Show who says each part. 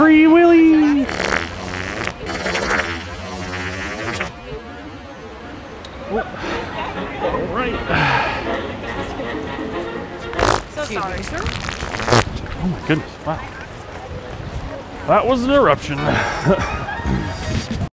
Speaker 1: Free Willy!
Speaker 2: So sorry, sir.
Speaker 1: Oh my goodness, wow. That was an eruption.